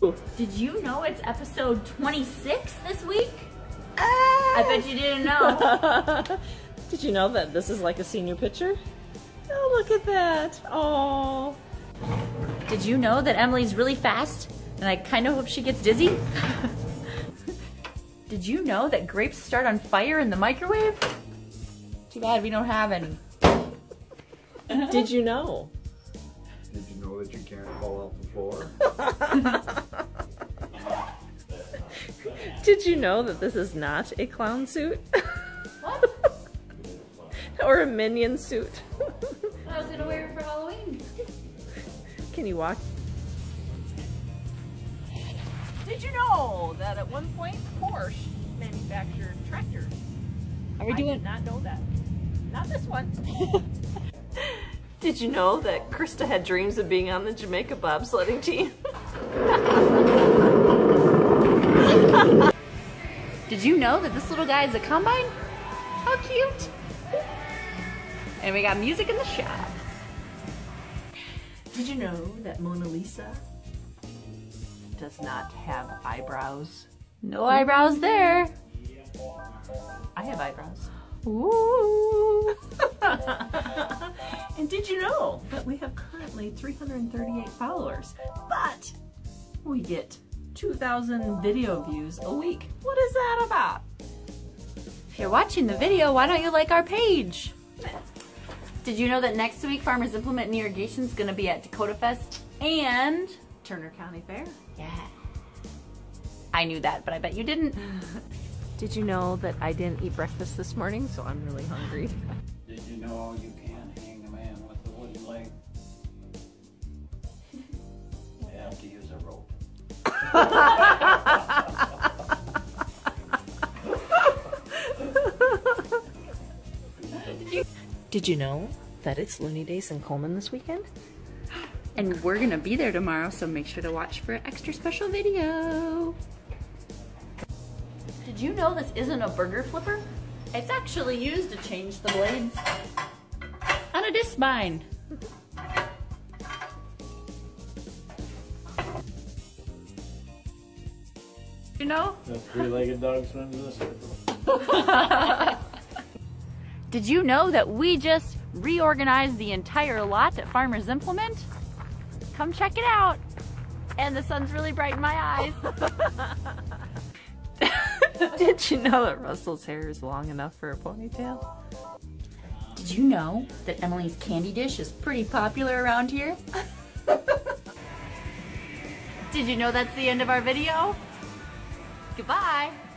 Did you know it's episode 26 this week? I bet you didn't know. Did you know that this is like a senior picture? Oh, look at that. Oh. Did you know that Emily's really fast? And I kind of hope she gets dizzy? Did you know that grapes start on fire in the microwave? Too bad we don't have any. Did you know? Did you know that you can't fall off the floor? Did you know that this is not a clown suit? What? or a minion suit? I was gonna wear it for Halloween. Can you walk? Did you know that at one point Porsche manufactured tractors? Are we I doing? did not know that. Not this one. did you know that Krista had dreams of being on the Jamaica bobsledding team? Did you know that this little guy is a combine? How cute! And we got music in the shop. Did you know that Mona Lisa does not have eyebrows? No eyebrows there. I have eyebrows. Ooh. and did you know that we have currently 338 followers, but we get 2,000 video views a week? What is that about? If you're watching the video, why don't you like our page? Did you know that next week Farmers Implement and Irrigation is going to be at Dakota Fest and Turner County Fair. yeah. I knew that, but I bet you didn't. Did you know that I didn't eat breakfast this morning, so I'm really hungry? Did you know you can Did you know that it's Looney Days in Coleman this weekend? And we're going to be there tomorrow, so make sure to watch for an extra special video. Did you know this isn't a burger flipper? It's actually used to change the blades on a disc mower. You know? The three-legged dog swims in a circle. Did you know that we just reorganized the entire lot at Farmers Implement? Come check it out. And the sun's really bright in my eyes. Did you know that Russell's hair is long enough for a ponytail? Did you know that Emily's candy dish is pretty popular around here? Did you know that's the end of our video? Goodbye.